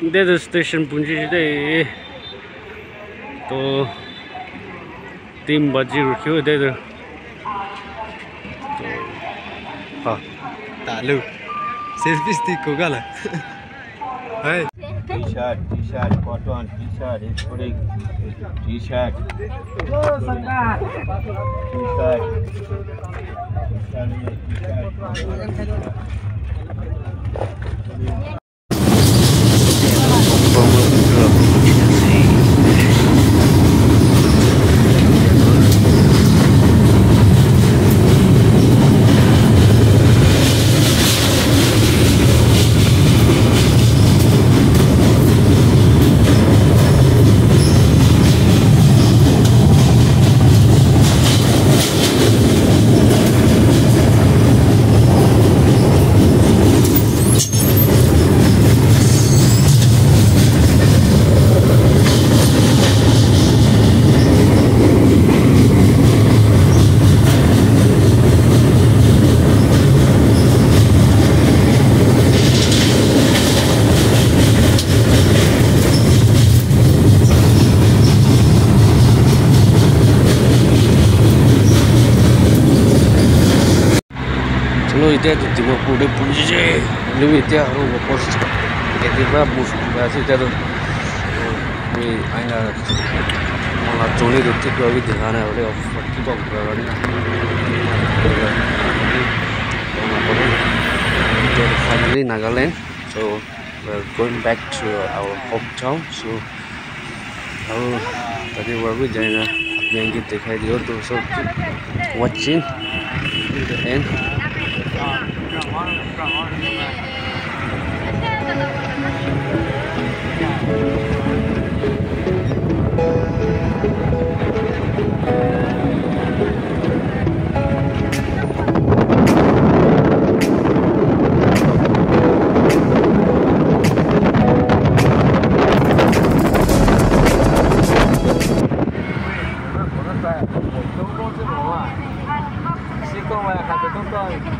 दे दो स्टेशन पुंजी दे तो तीन बजी दे दो तो हाँ तालू सेल्फी स्टिक को ना है T shirt T shirt cotton T shirt एक थोड़ी T shirt T shirt T shirt এতিয়া দীপকপুৰতে পুৰিছে যে বুলি এতিয়া আৰু বকচ কেতিয়াবা বস্তুবিলাক আছে এতিয়া মলা জনী ৰক্ষিত আমি দেখা নাই বোলে finally Nagaland so' going back to our home town so' আৰু তাতে বাৰু যায় না আপুনি দেখাই দিয়ক ত' চব ৱাটছিং এণ্ড 我们不能在故宫之门啊，西宫外看故宫。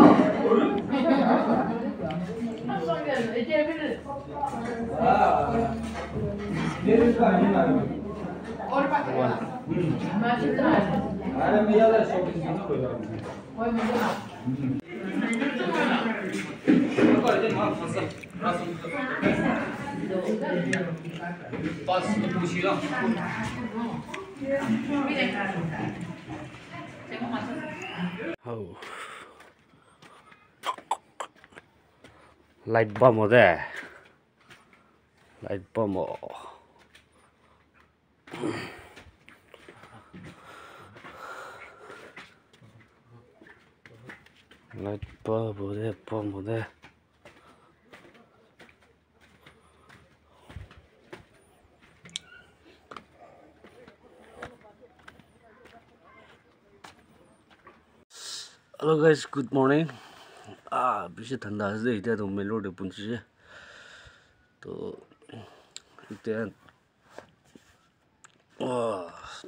अरे मेरा शॉपिंग करना पड़ेगा कोई मुझे ना कर दे मां फंसा पास पूछी ला हौ लाइट बम हो दे लाइट बम हो 나빠 뭐래 빠 뭐래 हेलो गाइस गुड म ॉ र ् न n ं ग आ पीछे ठंडा से इतना तो मेलो डे पूछे तो इतना Oh,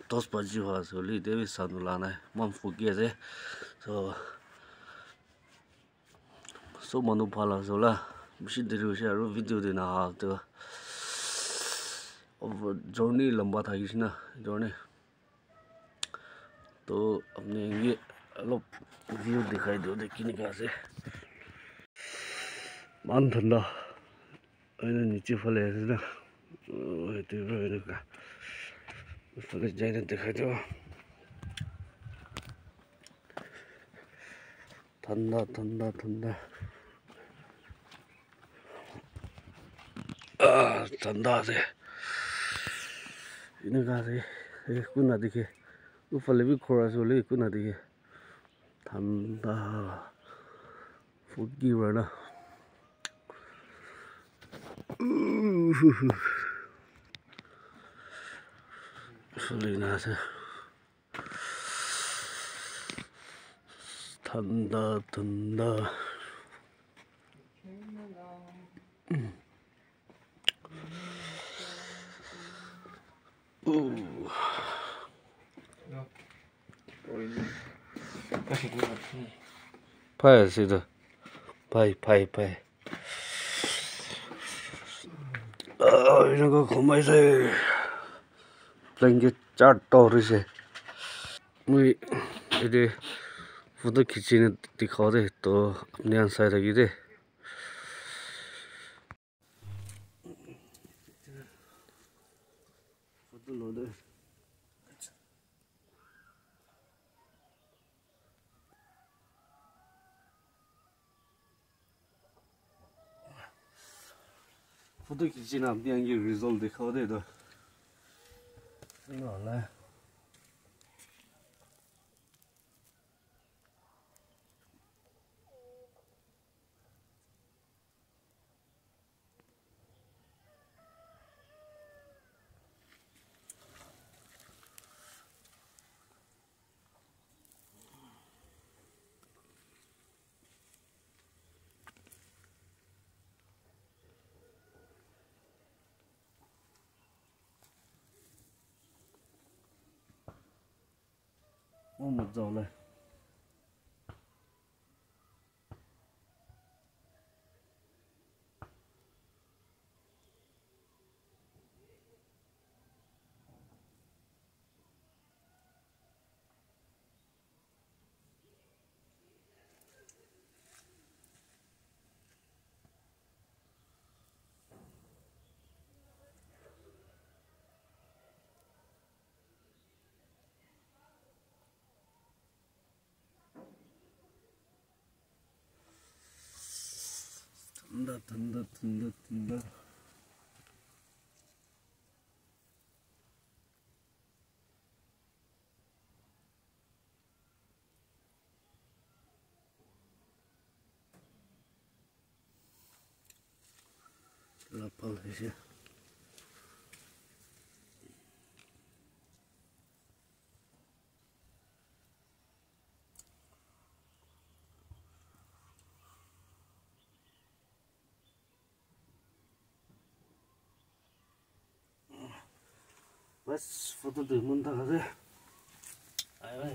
dos partidos o देवी सानु sandu है मन fukie se so so manu pala so la bishi deri she ro video de अब जर्नी लंबा था किसना जर्नी तो अपने ये अलग व्यू दिखाई दो देखिए निकाल से मान ठंडा नीचे फले है ना আসলে যাই না দেখা যাওয়া ঠান্ডা ঠান্ডা ঠান্ডা ঠান্ডা আছে এনেকুৱা আছে একো নাদেখে উফালে বি খৰা চলে একো নাদেখে ঠাণ্ডা ফুটকিবাৰ না xử lý nào chứ thunder thunder Ooh. phải gì đó phải phải phải ơi nó có không mấy gì レンジチャット होरिसे उई जदे फुदो खिचीने दिखाव दे तो अपने अनसाइर दिरे फुदो नोदे फुदो खिचीना बियांगि रिजल्ट देखाव दे the 好了。我们走了。tındır tındır tındır tındır. La palacı. Bus ఫుదు ముందు కదా అదే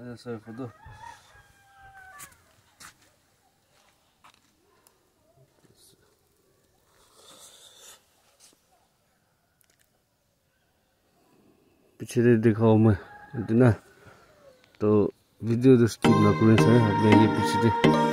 అదే సార్ ఫుదు पीछे दे दिखाओ मैं इतना तो वीडियो तो स्किप ना करें सर मैं ये पीछे दे